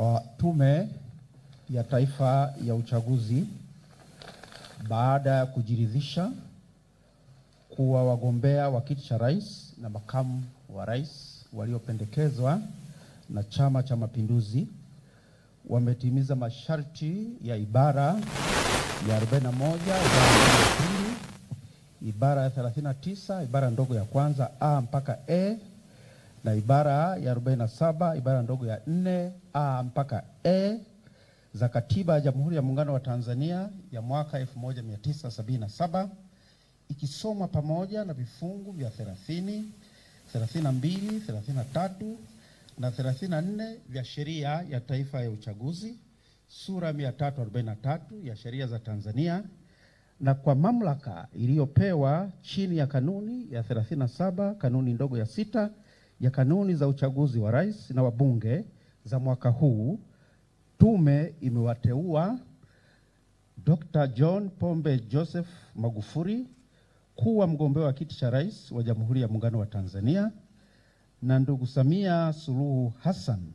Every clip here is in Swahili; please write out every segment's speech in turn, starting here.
wa Tume ya Taifa ya Uchaguzi baada ya kujiridhisha kuwa wagombea wa kiti cha rais na makamu wa rais waliopendekezwa na Chama cha Mapinduzi wametimiza masharti ya ibara ya 41 ibara ya pili, ibara ya 39 ibara ndogo ya kwanza a mpaka e na ibara ya 47 ibara ndogo ya 4 a mpaka e za Katiba ya Jamhuri ya Muungano wa Tanzania ya mwaka 1977 ikisomwa pamoja na vifungu vya 30, 32, 33 na 34 vya Sheria ya Taifa ya Uchaguzi sura 343 ya sheria za Tanzania na kwa mamlaka iliyopewa chini ya kanuni ya 37 kanuni ndogo ya sita ya kanuni za uchaguzi wa rais na wabunge za mwaka huu, tume imewateua Dr. John Pombe Joseph Magufuli kuwa mgombea wa kiti cha rais wa Jamhuri ya Muungano wa Tanzania na ndugu Samia Suluhu Hassan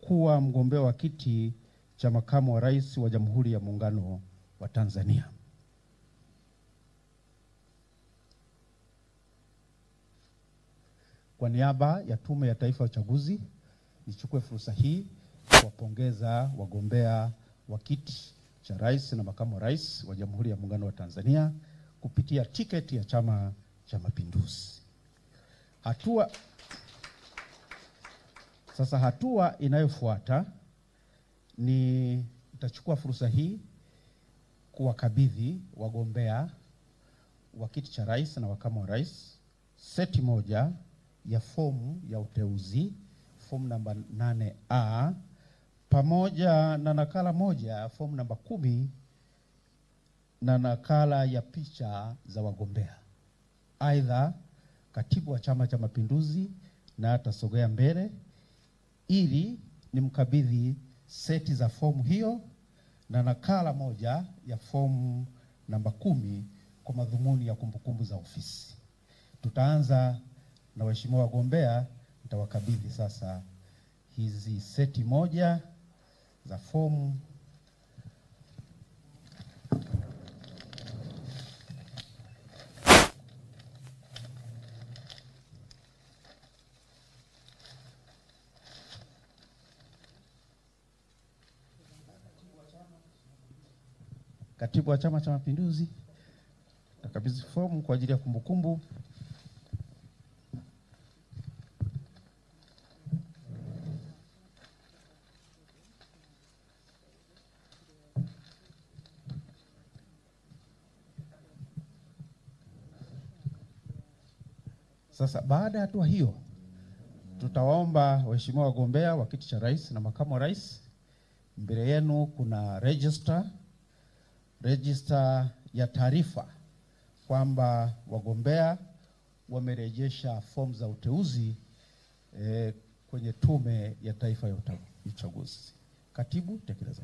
kuwa mgombea wa kiti cha makamu wa rais wa Jamhuri ya Muungano wa Tanzania. Kwa niaba ya Tume ya Taifa ya Uchaguzi, nichukue fursa hii kuwapongeza wagombea wa kiti cha rais na makamu wa rais wa Jamhuri ya Muungano wa Tanzania kupitia tiketi ya Chama cha Mapinduzi. Hatua sasa, hatua inayofuata ni nitachukua fursa hii kuwakabidhi wagombea wa kiti cha rais na makamu wa rais seti moja ya fomu ya uteuzi fomu namba 8A pamoja na nakala moja fomu namba kumi na nakala ya picha za wagombea. Aidha, katibu wa Chama cha Mapinduzi na atasogea mbele ili nimkabidhi seti za fomu hiyo na nakala moja ya fomu namba kumi kwa madhumuni ya kumbukumbu za ofisi. Tutaanza na waheshimiwa wagombea, nitawakabidhi sasa hizi seti moja za fomu Katibu wa Chama cha Mapinduzi takabidhi fomu kwa ajili ya kumbukumbu. Sasa baada ya hatua hiyo, tutawaomba waheshimiwa wagombea wa kiti cha rais na makamu wa rais, mbele yenu kuna register register ya taarifa kwamba wagombea wamerejesha fomu za uteuzi eh, kwenye Tume ya Taifa ya Uchaguzi. Katibu, tekeleza.